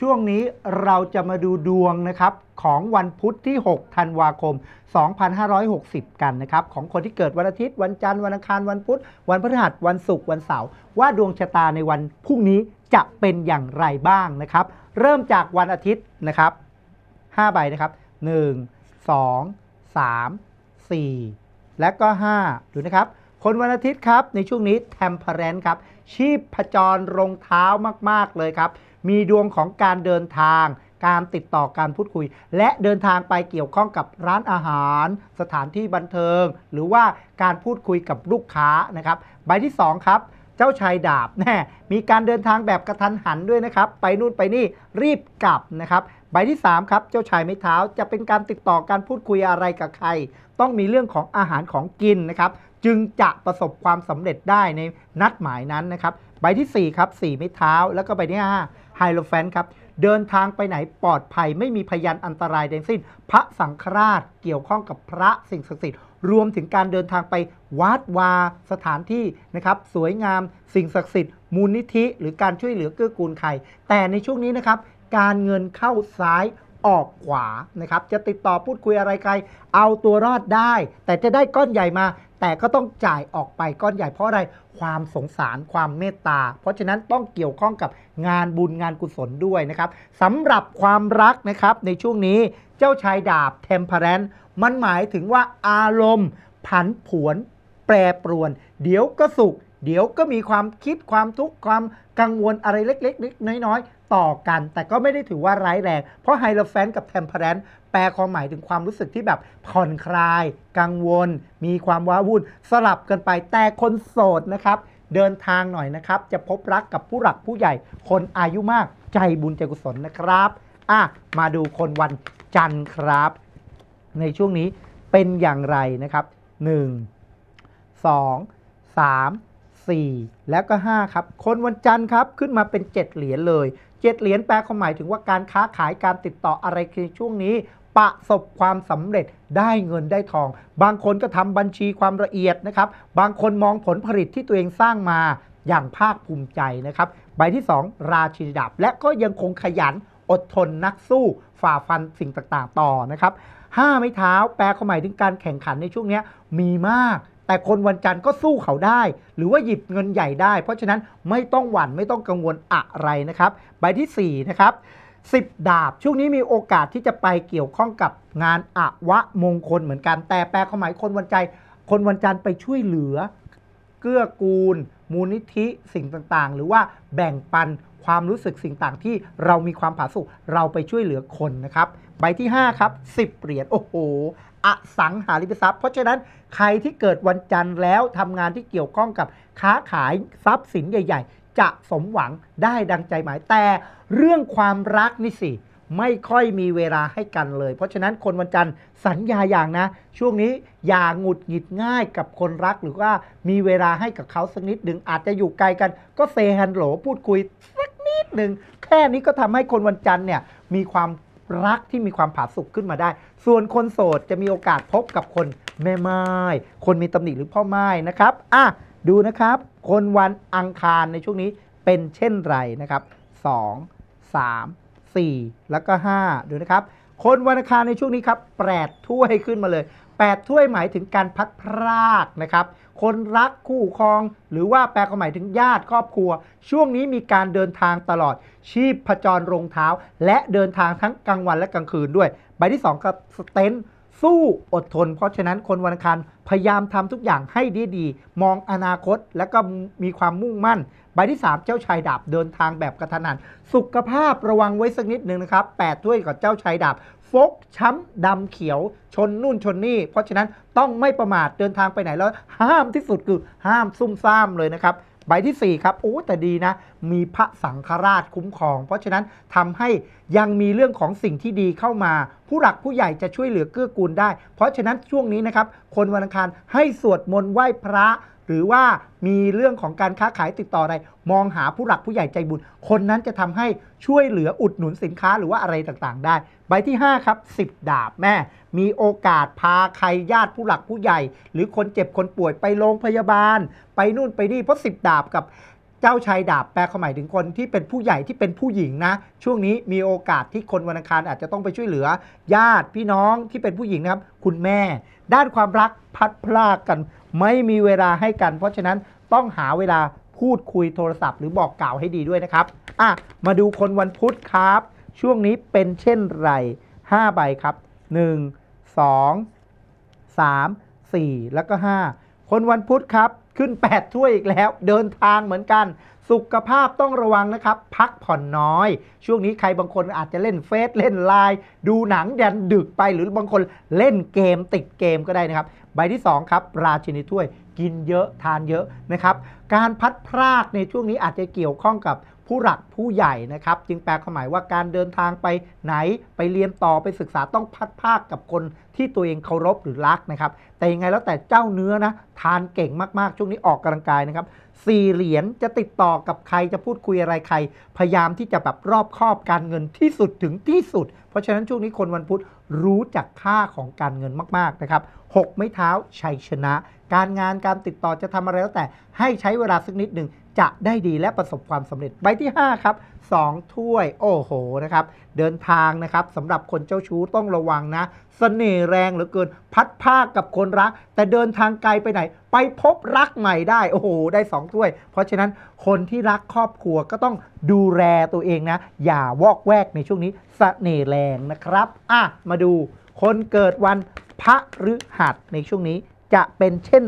ช่วงนี้เราจะมาดูดวงนะครับของวันพุธที่ 6 ธันวาคม 2560 กันนะครับของคนที่เกิดวันอาทิตย์ วันจันทร์วันอังคารวันพุธ วันพฤหัสวันศุกร์วันเสาร์ว่าดวงชะตาในวันพรุ่งนี้จะเป็นอย่างไรบ้างนะครับ เริ่มจากวันอาทิตย์นะครับ5ใบนะครับ 1 2 3 4 และก็ 5 ดูนะครับ คนวันอาทิตย์ครับในช่วงนี้ Temperance ครับชีพผจรรองเท้ามาก ๆ เลยครับ มีดวงของการเดินทาง การติดต่อการพูดคุย และเดินทางไปเกี่ยวข้องกับร้านอาหาร สถานที่บันเทิง หรือว่าการพูดคุยกับลูกค้านะครับ ใบที่ 2 ครับเจ้าชายดาบแน่มีการเดินทางแบบกระทันหันด้วยนะครับ ไปนู่นไปนี่รีบกลับนะครับ ใบที่ 3 ครับ เจ้าชายไม้เท้าจะเป็นการติดต่อการพูดคุยอะไรกับใคร ต้องมีเรื่องของอาหารของกินนะครับ จึงจะประสบความสำเร็จได้ในนัดหมายนั้นนะครับ ใบที่ 4 ครับ4ไม้เท้า แล้วก็ใบที่5 ไฮโลแฟนครับเดินทางไปไหนปลอดภัยไม่มีพยานอันตรายใดสิ้น พระสังฆราชเกี่ยวข้องกับพระสิ่งศักดิ์สิทธิ์รวมถึงการเดินทางไปวัดวาสถานที่นะครับสวยงามสิ่งศักดิ์สิทธิ์มูลนิธิ หรือการช่วยเหลือเกื้อกูลใครแต่ในช่วงนี้นะครับการเงินเข้าซ้าย ออกขวานะครับ จะติดต่อพูดคุยอะไรใคร เอาตัวรอดได้ แต่จะได้ก้อนใหญ่มา แต่ก็ต้องจ่ายออกไปก้อนใหญ่เพราะอะไรความสงสารความเมตตา เพราะฉะนั้นต้องเกี่ยวข้องกับงานบุญงานกุศลด้วยนะครับสำหรับความรักนะครับในช่วงนี้เจ้าชายดาบเทมเพ r รนมันหมายถึงว่าอารมณ์ผันผวน แปรปรวน เดี๋ยวก็สุข เดี๋ยวก็มีความคิดความทุกข์ความกังวลอะไรเล็กๆน้อยๆ ต่อกัน แต่ก็ไม่ได้ถือว่าร้ายแรง เพราะไฮโลแฟนกับเทมเพ r รนแปลความหมายถึงความรู้สึกที่แบบผ่อนคลาย กังวล มีความว้าวุ่น สลับกันไปแต่คนโสดนะครับ เดินทางหน่อยนะครับ จะพบรักกับผู้หลักผู้ใหญ่ คนอายุมากใจบุญใจกุศลนะครับอะมาดูคนวันจันทร์ครับ ในช่วงนี้เป็นอย่างไรนะครับ 1 2 3 4 แล้วก็ 5 ครับ คนวันจันทร์ครับขึ้นมาเป็น 7 เหรียญเลย 7 เหรียญแปลความหมายถึงว่าการค้าขายการติดต่ออะไรในช่วงนี้ประสบความสำเร็จได้เงินได้ทอง บางคนก็ทำบัญชีความละเอียดนะครับ บางคนมองผลผลิตที่ตัวเองสร้างมาอย่างภาคภูมิใจนะครับ ใบที่ 2 ราชินีดาบและก็ยังคงขยันอดทนนักสู้ฝ่าฟันสิ่งต่างๆ ต่อนะครับห้าไม้เท้าแปลความหมายถึงการแข่งขันในช่วงนี้มีมาก แต่คนวันจันทร์ก็สู้เขาได้ หรือว่าหยิบเงินใหญ่ได้ เพราะฉะนั้นไม่ต้องหวั่นไม่ต้องกังวลอะไรนะครับ ใบทีสี่4นะครับสิบดาบ ช่วงนี้มีโอกาสที่จะไปเกี่ยวข้องกับงานอวะมงคลเหมือนกัน แต่แปลความหมายคนวันใจ คนวันจันทร์ไปช่วยเหลือ เกื้อกูล มูลนิธิสิ่งต่างๆ หรือว่าแบ่งปัน ความรู้สึกสิ่งต่างที่เรามีความผาสุกเราไปช่วยเหลือคนนะครับใบที่ 5 ครับ 10 เหรียญโอ้โหอสังหาริมทรัพย์ เพราะฉะนั้นใครที่เกิดวันจันทร์แล้วทำงานที่เกี่ยวข้องกับค้าขายทรัพย์สินใหญ่ ๆ จะสมหวังได้ดังใจหมายแต่เรื่องความรักนี่สิไม่ค่อยมีเวลาให้กันเลย เพราะฉะนั้นคนวันจันทร์สัญญาอย่างนะ ช่วงนี้อย่าหงุดหงิดง่ายกับคนรักหรือว่ามีเวลาให้กับเขาสักนิดหนึ่งอาจจะอยู่ไกลกัน ก็เซฮันโหลพูดคุย นิดหนึ่งแค่นี้ก็ทำให้คนวันจันทร์เนี่ยมีความรักที่มีความผาสุกขึ้นมาได้ ส่วนคนโสดจะมีโอกาสพบกับคนแม่ไม้คนมีตำหนิหรือพ่อไม้นะครับอะดูนะครับ คนวันอังคารในช่วงนี้เป็นเช่นไรนะครับ 2 3 4 แล้วก็ 5 ดูนะครับ คนวันอังคารในช่วงนี้ครับแปดถ้วยขึ้นมาเลย 8 ถ้วยหมายถึงการพัดพรากนะครับ คนรักคู่ครอง หรือว่าแปลความหมายถึงญาติครอบครัว ช่วงนี้มีการเดินทางตลอด ชีพผจรรองเท้า และเดินทางทั้งกลางวันและกลางคืนด้วย ใบที่ 2 กับสเตนสู้อดทน เพราะฉะนั้นคนวันอังคารพยายามทำทุกอย่างให้ดีๆ มองอนาคตและก็มีความมุ่งมั่น ใบที่ 3 เจ้าชายดาบเดินทางแบบกระทันหัน สุขภาพระวังไว้สักนิดหนึ่งนะครับ8ถ้วยกับเจ้าชายดาบ ฟกช้ำดำเขียวชนนู่นชนนี่ เพราะฉะนั้นต้องไม่ประมาทเดินทางไปไหนแล้ว ห้ามที่สุดคือห้ามซุ่มซ่ามเลยนะครับใบที่ 4 ครับ โอ้แต่ดีนะ มีพระสังฆราชคุ้มครอง เพราะฉะนั้นทำให้ยังมีเรื่องของสิ่งที่ดีเข้ามา ผู้หลักผู้ใหญ่จะช่วยเหลือเกื้อกูลได้ เพราะฉะนั้นช่วงนี้นะครับ คนวันอังคารให้สวดมนต์ไหว้พระ หรือว่ามีเรื่องของการค้าขายติดต่ออะไร มองหาผู้หลักผู้ใหญ่ใจบุญ คนนั้นจะทำให้ช่วยเหลืออุดหนุนสินค้าหรือว่าอะไรต่างๆ ได้ ใบที่ 5 ครับ 10 ดาบแม่ มีโอกาสพาใครญาติผู้หลักผู้ใหญ่ หรือคนเจ็บคนป่วยไปโรงพยาบาล ไปนู่นไปนี่เพราะ10 ดาบกับ เจ้าชายดาบแปลความหมายถึงคนที่เป็นผู้ใหญ่ที่เป็นผู้หญิงนะ ช่วงนี้มีโอกาสที่คนวันอังคารอาจจะต้องไปช่วยเหลือ ญาติพี่น้องที่เป็นผู้หญิงนะครับ คุณแม่ ด้านความรักพัดพลากกัน ไม่มีเวลาให้กัน เพราะฉะนั้นต้องหาเวลาพูดคุยโทรศัพท์หรือบอกกล่าวให้ดีด้วยนะครับอะมาดูคนวันพุธครับ ช่วงนี้เป็นเช่นไร5ใบครับ 1 2 3 4 แล้วก็ 5 คนวันพุธครับ ขึ้น 8 ถ้วยอีกแล้ว เดินทางเหมือนกัน สุขภาพต้องระวังนะครับ พักผ่อนน้อย ช่วงนี้ใครบางคนอาจจะเล่นเฟซเล่นไลน์ดูหนังยันดึกไปหรือบางคนเล่นเกมติดเกมก็ได้นะครับ ใบที่ 2 ครับ ราชินีถ้วยกินเยอะทานเยอะนะครับการพัดพรากในช่วงนี้อาจจะเกี่ยวข้องกับผู้หลักผู้ใหญ่นะครับ จึงแปลความหมายว่าการเดินทางไปไหนไปเรียนต่อไปศึกษาต้องพัดพรากกับคนที่ตัวเองเคารพหรือรักนะครับ แต่ยังไงแล้วแต่เจ้าเนื้อนะ ทานเก่งมากๆ ช่วงนี้ออกกำลังกายนะครับสี่เหรียญจะติดต่อกับใครจะพูดคุยอะไรใคร พยายามที่จะแบบรอบคอบการเงินที่สุดถึงที่สุด เพราะฉะนั้นช่วงนี้คนวันพุธรู้จักค่าของการเงินมากๆนะครับหกไม้เท้าชัยชนะ การงานการติดต่อจะทำอะไรแล้วแต่ให้ใช้เวลาสักนิดหนึ่งจะได้ดีและประสบความสำเร็จใบที่ 5 ครับ 2 ถ้วยโอ้โหนะครับเดินทางนะครับสำหรับคนเจ้าชู้ต้องระวังนะสเสน่ห์แรงเหลือเกิน พัดภาคกับคนรัก แต่เดินทางไกลไปไหน ไปพบรักใหม่ได้ โอ้โห ได้ 2 ถ้วย เพราะฉะนั้นคนที่รักครอบครัวก็ต้องดูแลตัวเองนะ อย่าวอกแวกในช่วงนี้สเสน่ห์แรงนะครับอะมาดูคนเกิดวันพระฤหัสในช่วงนี้ จะเป็นเช่น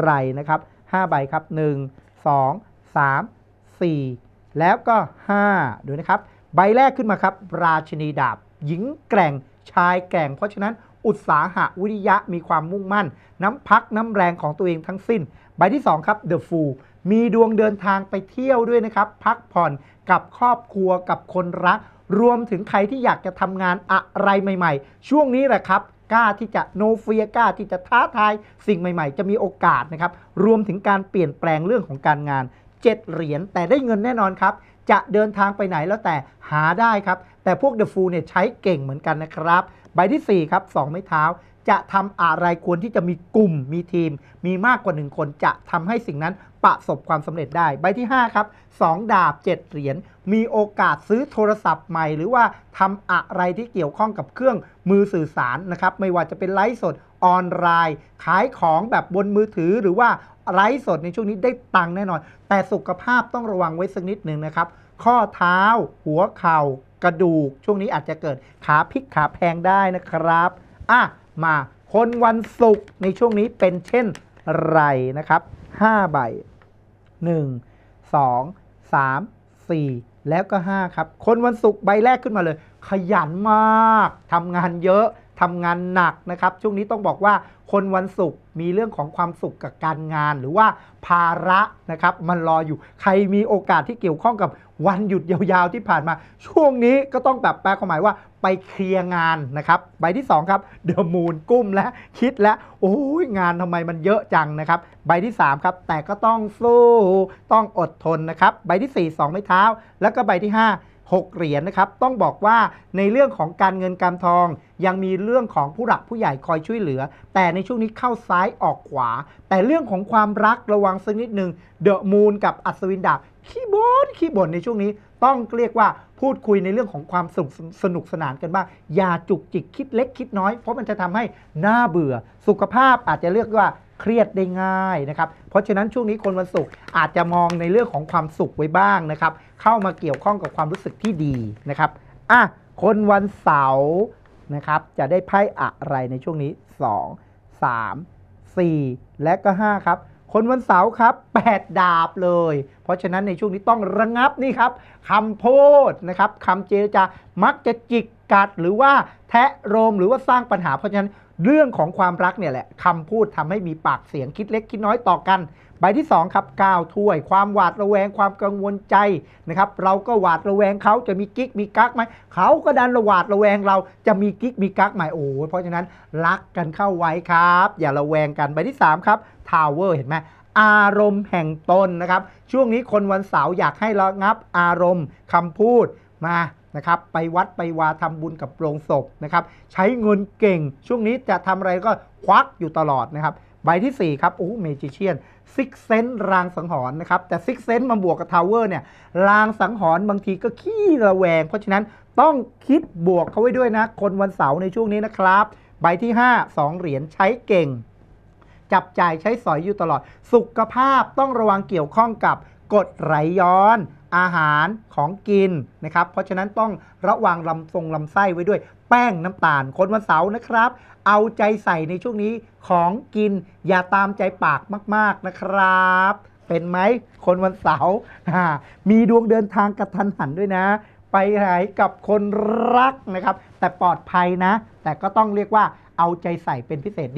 ไรนะครับ5ใบครับ 1 2 3 4 แล้วก็ 5 ดูนะครับ ใบแรกขึ้นมาครับ ราชินีดาบ หญิงแกร่งชายแกร่ง เพราะฉะนั้นอุตสาหะวิริยะมีความมุ่งมั่น น้ำพักน้ำแรงของตัวเองทั้งสิ้น ใบที่ 2 ครับ The Fool มีดวงเดินทางไปเที่ยวด้วยนะครับ พักผ่อนกับครอบครัวกับคนรัก รวมถึงใครที่อยากจะทำงานอะไรใหม่ ๆ ช่วงนี้แหละครับ กล้าที่จะโนเฟียกล้าที่จะท้าทายสิ่งใหม่ ๆ จะมีโอกาสนะครับ รวมถึงการเปลี่ยนแปลงเรื่องของการงาน 7 เหรียญแต่ได้เงินแน่นอนครับ จะเดินทางไปไหนแล้วแต่หาได้ครับ แต่พวกเดอะฟูเนี่ยใช้เก่งเหมือนกันนะครับ ใบทีสี่4 ครับ 2 ไม้เท้า จะทำอะไรควรที่จะมีกลุ่มมีทีม มีมากกว่า 1 คนจะทำให้สิ่งนั้นประสบความสำเร็จได้ ใบที่ 5 ครับ 2 ดาบ 7 เหรียญมีโอกาสซื้อโทรศัพท์ใหม่ หรือว่าทำอะไรที่เกี่ยวข้องกับเครื่องมือสื่อสารนะครับ ไม่ว่าจะเป็นไลฟ์สดออนไลน์ ขายของแบบบนมือถือหรือว่าไลฟ์สดในช่วงนี้ได้ตังค์แน่นอน แต่สุขภาพต้องระวังไว้สักนิดหนึ่งนะครับ ข้อเท้า หัวเข่า กระดูก ช่วงนี้อาจจะเกิดขาพิกขาแพงได้นะครับอะ มาคนวันศุกร์ในช่วงนี้เป็นเช่นไรนะครับ5ใบ 1 2 3 4 แล้วก็ 5 ครับ คนวันศุกร์ใบแรกขึ้นมาเลย ขยันมากทำงานเยอะ ทำงานหนักนะครับช่วงนี้ต้องบอกว่าคนวันศุกร์มีเรื่องของความสุขกับการงาน หรือว่าภาระนะครับมันรออยู่ใครมีโอกาสที่เกี่ยวข้องกับวันหยุดยาวๆที่ผ่านมา ช่วงนี้ก็ต้องแบบแปลความหมายว่าไปเคลียร์งานนะครับใบที่ 2 ครับเดอะมูนกุ้มและคิดแล้วโอ้ยงานทำไมมันเยอะจังนะครับ ใบที่ 3 ครับ แต่ก็ต้องสู้ต้องอดทนนะครับ ใบที่ 4 2 ไม้เท้า แล้วก็ใบที่ 5 6 เหรียญนะครับ ต้องบอกว่าในเรื่องของการเงินการทอง ยังมีเรื่องของผู้หลักผู้ใหญ่คอยช่วยเหลือ แต่ในช่วงนี้เข้าซ้ายออกขวา แต่เรื่องของความรักระวังสักนิดหนึ่งเดอะมูนกับอัศวินดาบขี้บ่นขี้บ่นในช่วงนี้ต้องเรียกว่าพูดคุยในเรื่องของความสนุกสนุกสนานกันบ้างอย่าจุกจิกคิดเล็กคิดน้อย เพราะมันจะทำให้หน้าเบื่อสุขภาพอาจจะเรียกว่า เครียดได้ง่ายนะครับ เพราะฉะนั้นช่วงนี้คนวันศุกร์อาจจะมองในเรื่องของความสุขไว้บ้างนะครับ เข้ามาเกี่ยวข้องกับความรู้สึกที่ดีนะครับอะคนวันเสาร์นะครับ จะได้ไพ่อะไรในช่วงนี้ 2 3 4 และก็ 5 ครับ คนวันเสาร์ครับ 8 ดาบเลย เพราะฉะนั้นในช่วงนี้ต้องระงับนี่ครับคำพูดนะครับคำเจรจามักจะจิกกัดหรือว่าแทะโรมหรือว่าสร้างปัญหาเพราะฉะนั้น เรื่องของความรักเนี่ยแหละคำพูดทำให้มีปากเสียงคิดเล็กคิดน้อยต่อกันใบที่2ครับก้าวถ้วย ความหวาดระแวงความกังวลใจนะครับเราก็หวาดระแวงเขาจะมีกิ๊กมีกั๊กไหมเขาก็ดันระหวาดระแวงเราจะมีกิ๊กมีกั๊กไหมโอ้เพราะฉะนั้นรักกันเข้าไว้ครับ อย่าระแวงกันใบที่3ครับ Tower เห็นไหมอารมณ์แห่งตนนะครับ ช่วงนี้คนวันเสาร์อยากให้ระงับอารมณ์คำพูดมา นะครับไปวัดไปวาทำบุญกับโรงศพนะครับใช้เงินเก่ง ช่วงนี้จะทำอะไรก็ควักอยู่ตลอดนะครับใบที่ 4 ครับโอ้ Magician sixth sense รางสังหรณ์นะครับ แต่ sixth sense มาบวกกับ Tower เนี่ยรางสังหรณ์บางทีก็ขี้ระแวง เพราะฉะนั้นต้องคิดบวกเขาไว้ด้วยนะ คนวันเสาร์ในช่วงนี้นะครับ ใบที่ 5 2 เหรียญใช้เก่ง จับจ่ายใช้สอยอยู่ตลอด สุขภาพต้องระวังเกี่ยวข้องกับกดไหลย้อน อาหารของกินนะครับ เพราะฉะนั้นต้องระวังลำทรงลำไส้ไว้ด้วย แป้งน้ำตาล คนวันเสาร์นะครับ เอาใจใส่ในช่วงนี้ของกินอย่าตามใจปากมาก ๆนะครับ เป็นไหมคนวันเสาร์มีดวงเดินทางกระทันหันด้วยนะ ไปไหนกับคนรักนะครับ แต่ปลอดภัยนะ แต่ก็ต้องเรียกว่าเอาใจใส่เป็นพิเศษ